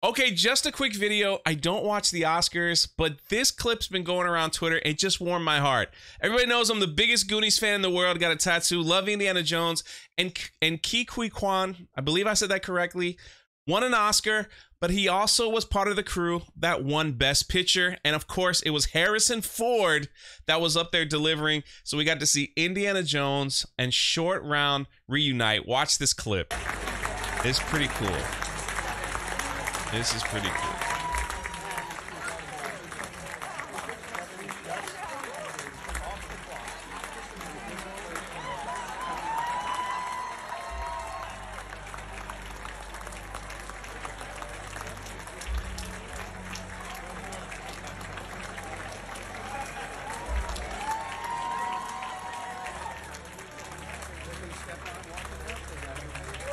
Okay, just a quick video. I don't watch the Oscars, but this clip's been going around Twitter. It just warmed my heart. Everybody knows I'm the biggest Goonies fan in the world. Got a tattoo. Love Indiana Jones. And and Huy Quan, I believe I said that correctly, won an Oscar, but he also was part of the crew that won Best Picture. And of course, it was Harrison Ford that was up there delivering. So we got to see Indiana Jones and Short Round reunite. Watch this clip. It's pretty cool. This is pretty cool.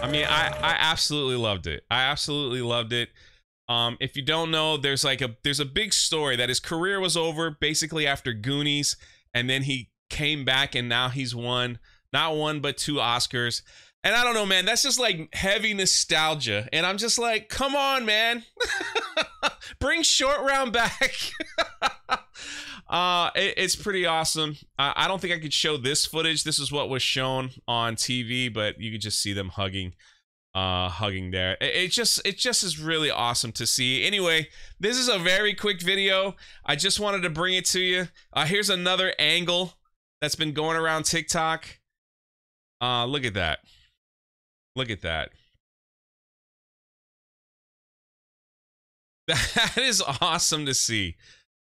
I mean, I I absolutely loved it. I absolutely loved it. Um, if you don't know, there's like a there's a big story that his career was over basically after Goonies, and then he came back and now he's won not one but two Oscars. And I don't know, man, that's just like heavy nostalgia. And I'm just like, come on, man. Bring short round back. uh it, it's pretty awesome. Uh, I don't think I could show this footage. This is what was shown on TV, but you could just see them hugging uh hugging there. It, it, just it just is really awesome to see. Anyway this is a very quick video. I just wanted to bring it to you. Uh here's another angle that's been going around tiktok. Uh look at that. Look at that. That is awesome to see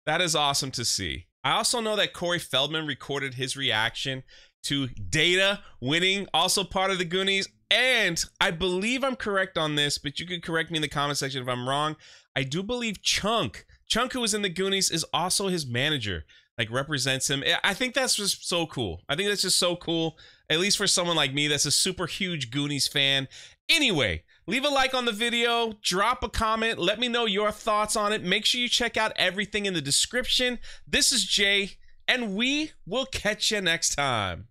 that is awesome to see i also know that corey feldman recorded his reaction to data winning also part of the goonies and I believe I'm correct on this, but you could correct me in the comment section if I'm wrong. I do believe Chunk, Chunk, who was in the Goonies, is also his manager, like represents him. I think that's just so cool. I think that's just so cool, at least for someone like me that's a super huge Goonies fan. Anyway, leave a like on the video, drop a comment, let me know your thoughts on it. Make sure you check out everything in the description. This is Jay, and we will catch you next time.